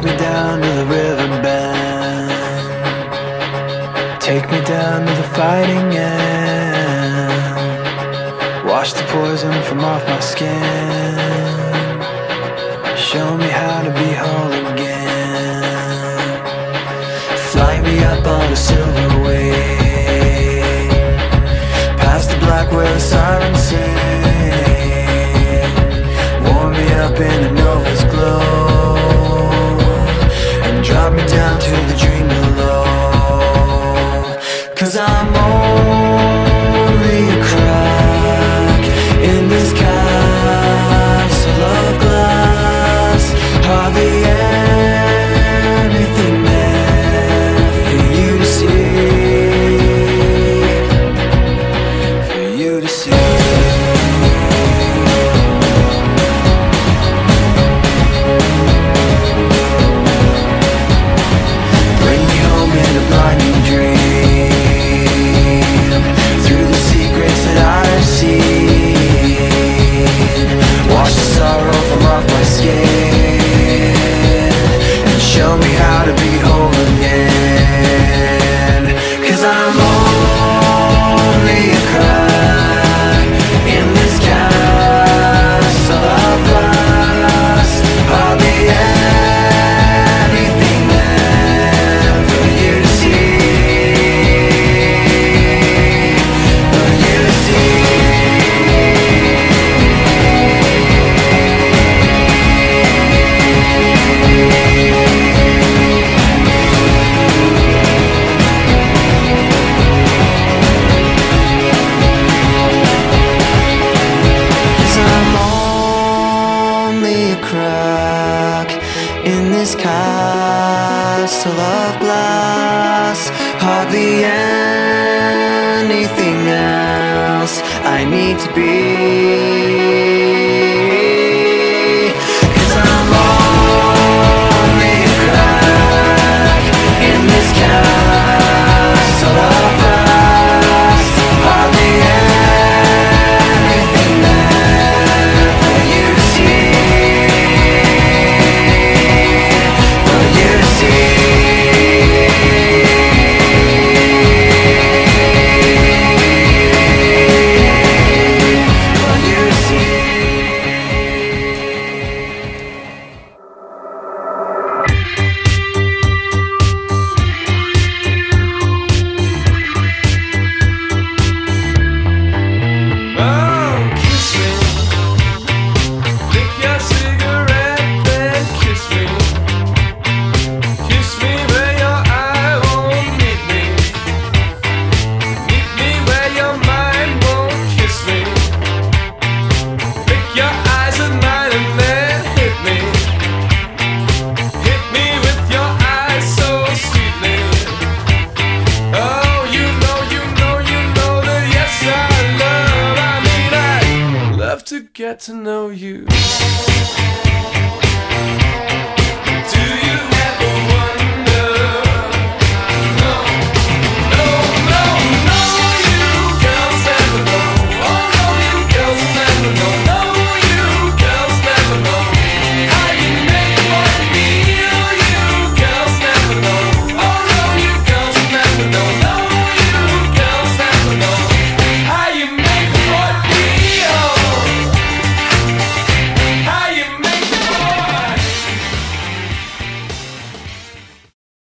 Take me down to the river bend. Take me down to the fighting end. Wash the poison from off my skin. Show me how to be whole again. Fly me up on a silver wave Past the black where the sirens sing in this castle of glass. Hardly anything else I need to be. get to know you.